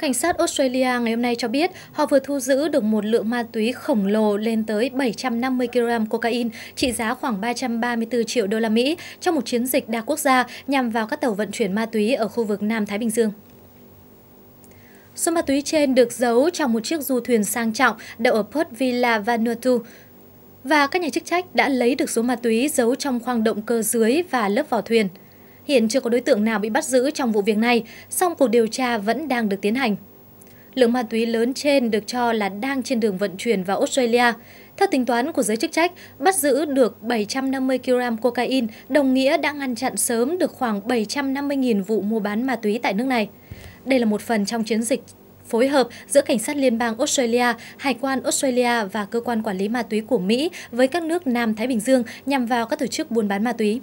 Cảnh sát Australia ngày hôm nay cho biết họ vừa thu giữ được một lượng ma túy khổng lồ lên tới 750 kg cocaine trị giá khoảng 334 triệu đô la Mỹ trong một chiến dịch đa quốc gia nhằm vào các tàu vận chuyển ma túy ở khu vực Nam Thái Bình Dương. Số ma túy trên được giấu trong một chiếc du thuyền sang trọng đậu ở Port Vila Vanuatu, và các nhà chức trách đã lấy được số ma túy giấu trong khoang động cơ dưới và lớp vỏ thuyền. Hiện chưa có đối tượng nào bị bắt giữ trong vụ việc này, song cuộc điều tra vẫn đang được tiến hành. Lượng ma túy lớn trên được cho là đang trên đường vận chuyển vào Australia. Theo tính toán của giới chức trách, bắt giữ được 750 kg cocaine đồng nghĩa đã ngăn chặn sớm được khoảng 750.000 vụ mua bán ma túy tại nước này. Đây là một phần trong chiến dịch phối hợp giữa Cảnh sát Liên bang Australia, Hải quan Australia và Cơ quan Quản lý Ma túy của Mỹ với các nước Nam Thái Bình Dương nhằm vào các tổ chức buôn bán ma túy.